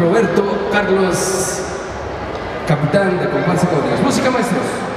Roberto Carlos, capitán de comparsa Caudillos. Música, maestros.